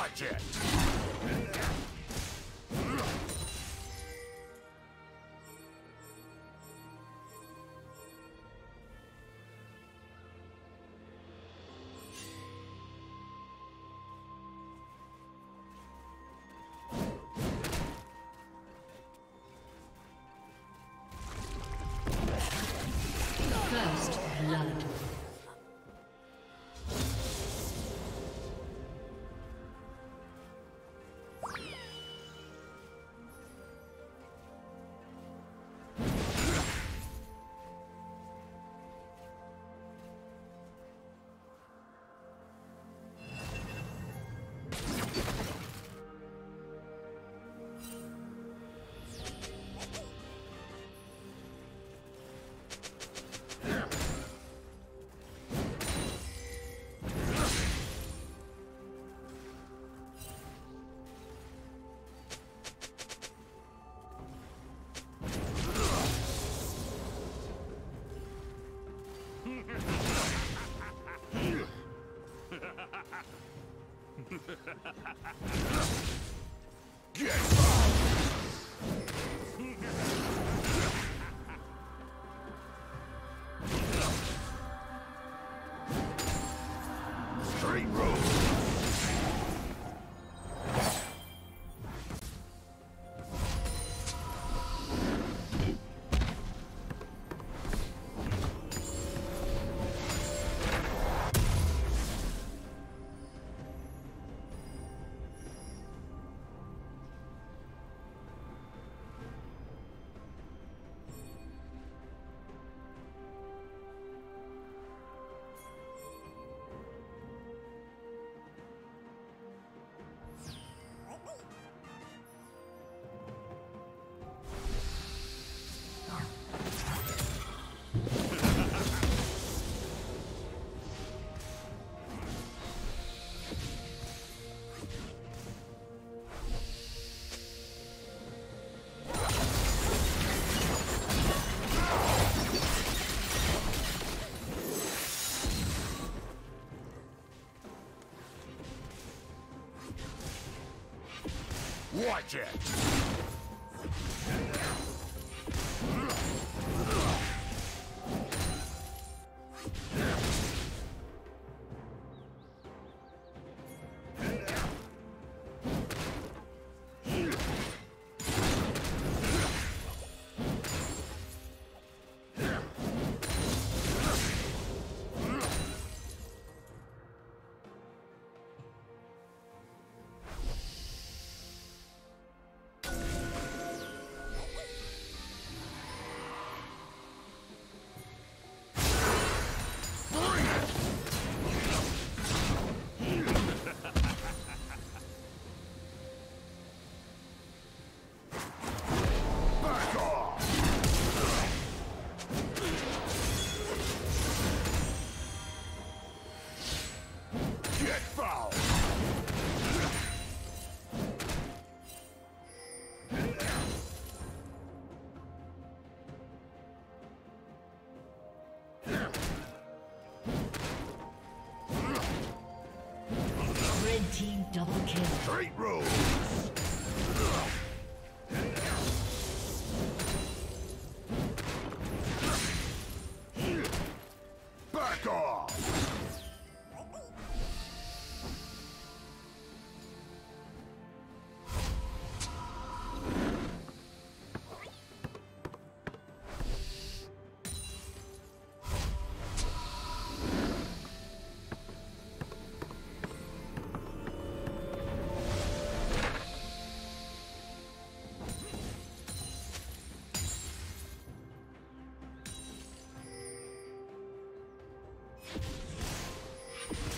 Watch it! Ha ha ha! Watch it!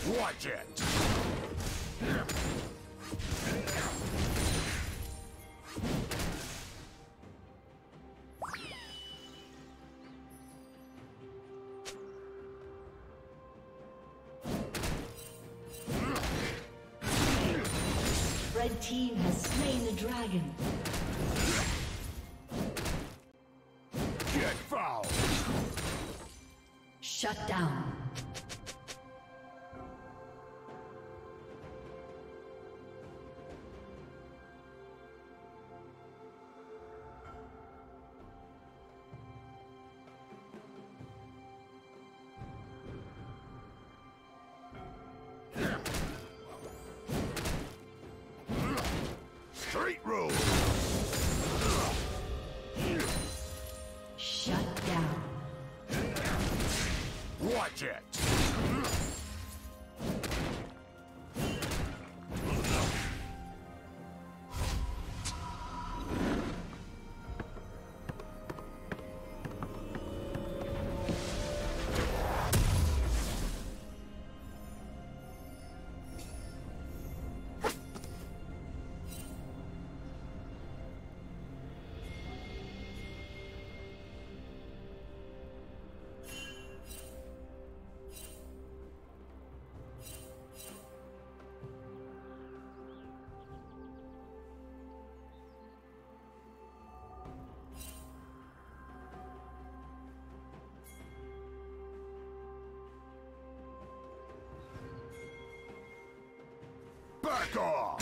Watch it! Watch Back off!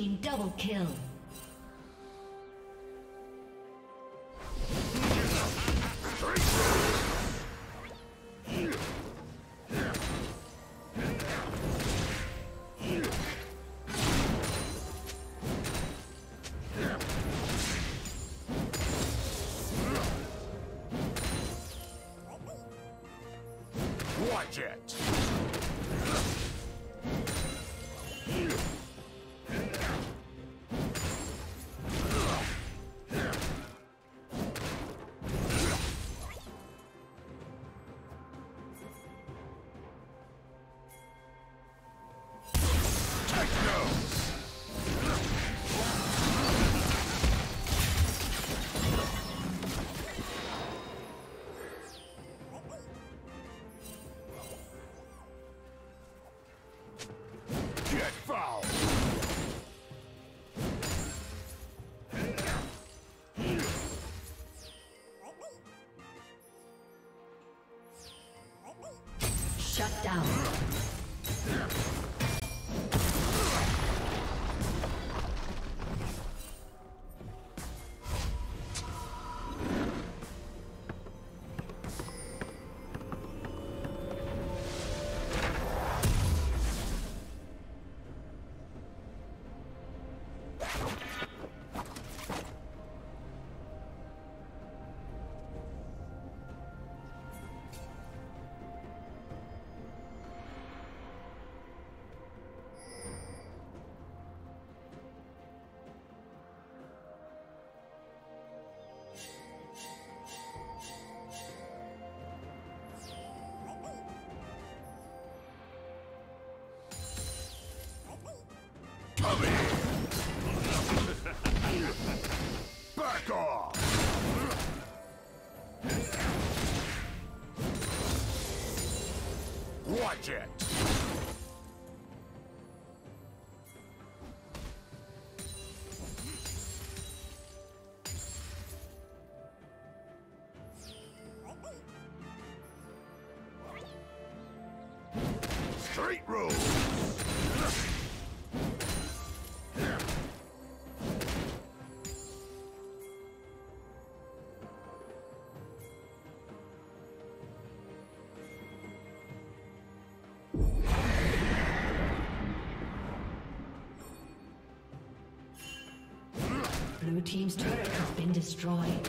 Team double kill. Watch it! Shut down. Street rules! Blue team's turret has been destroyed.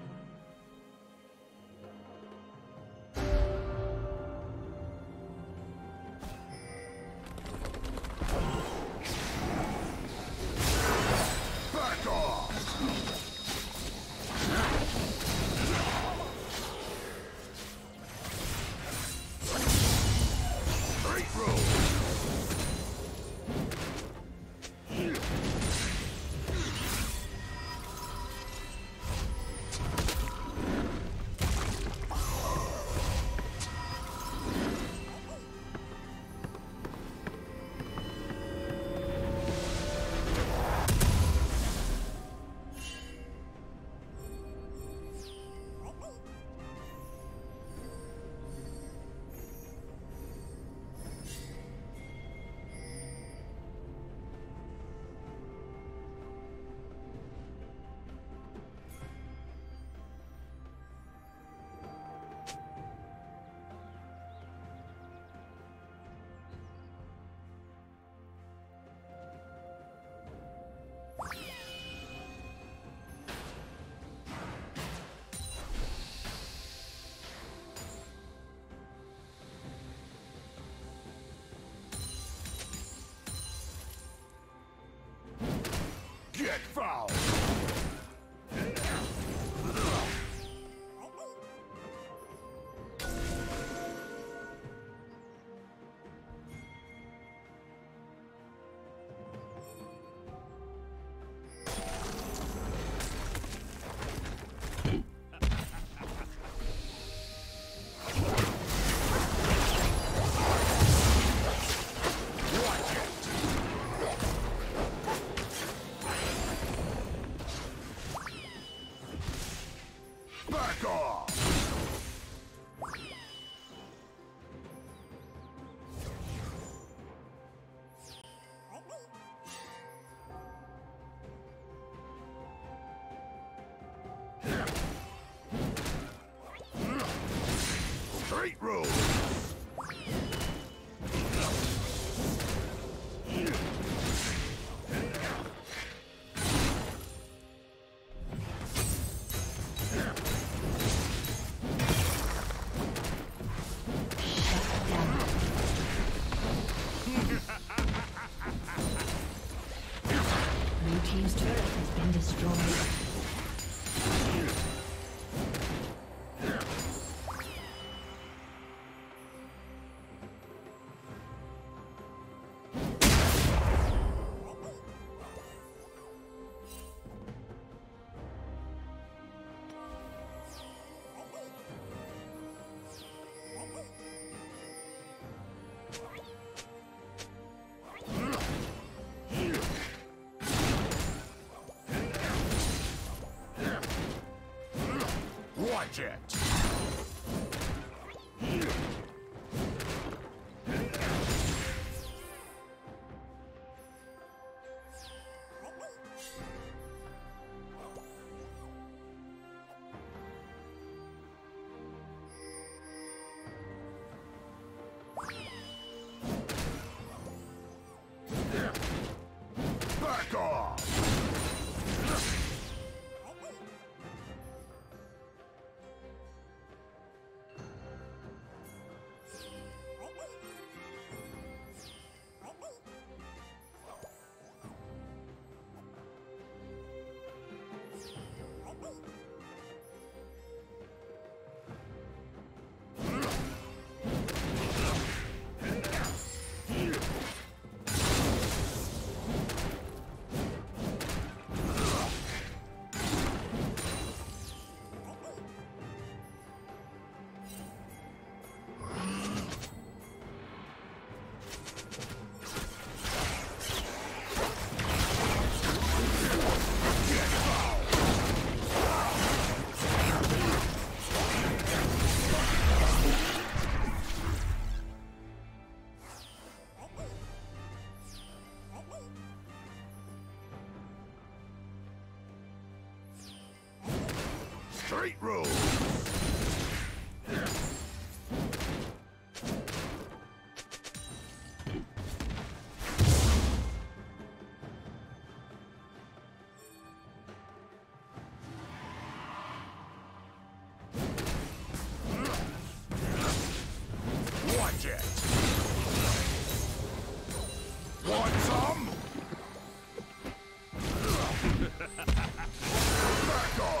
Get foul! Watch straight road. Back off!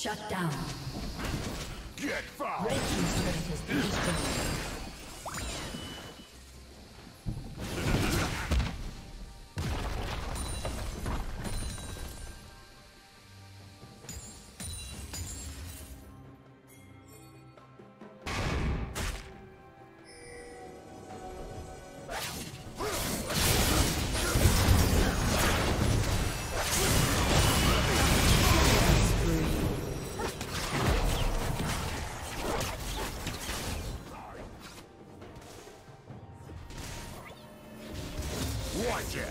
Shut down. Get foul! Red team's turret has been destroyed. Watch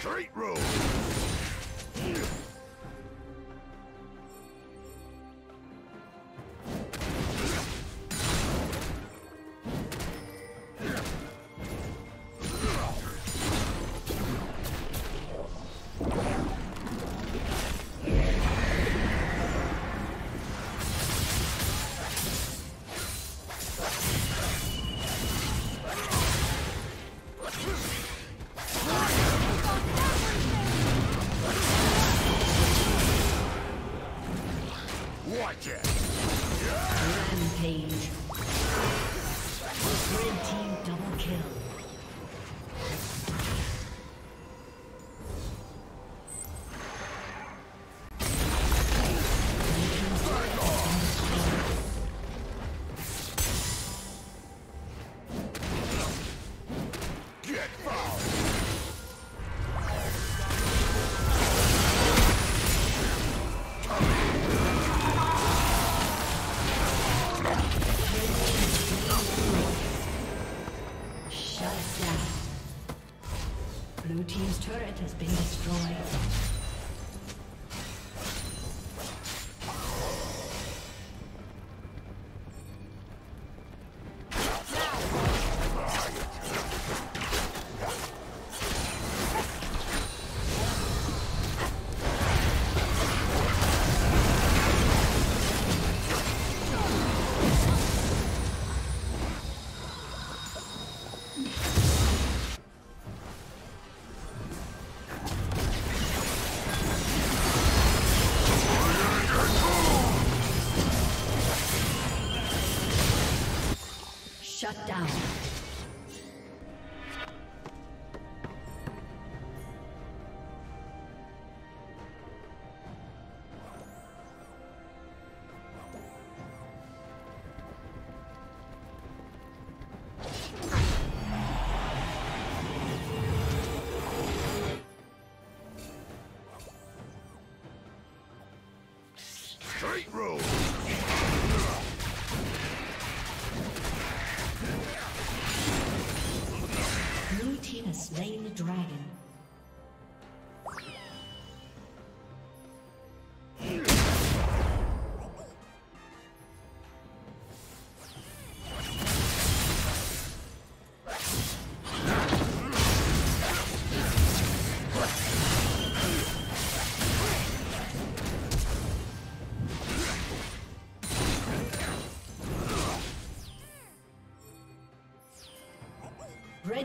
Straight road!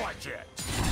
Watch it!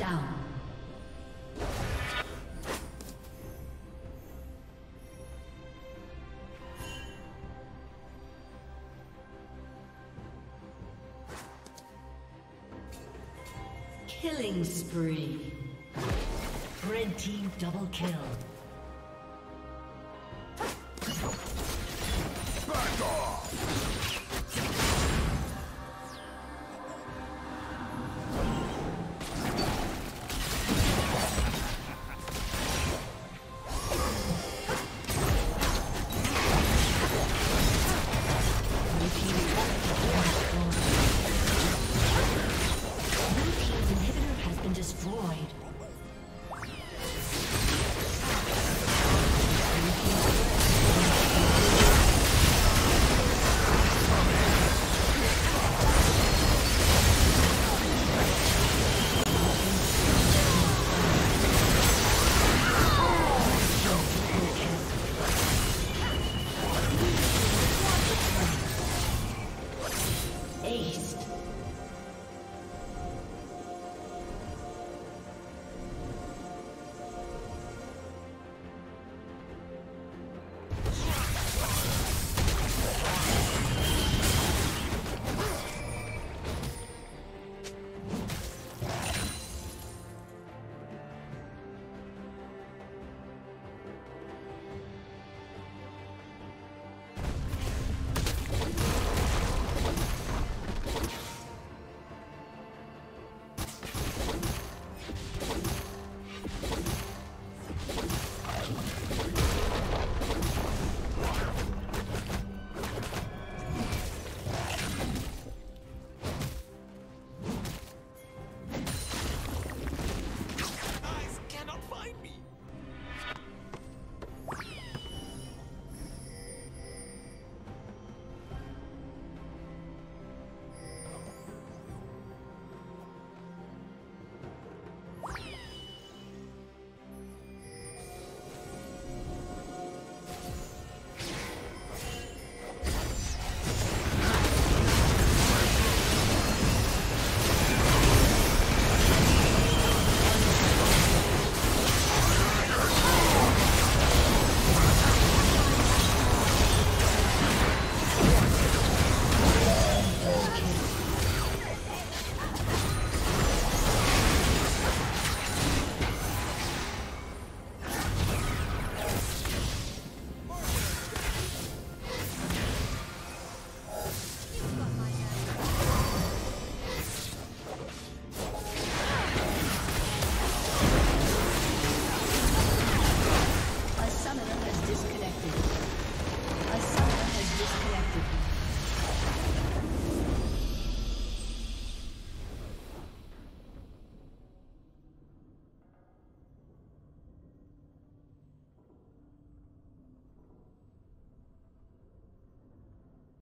Down. Killing spree. Red team double kill.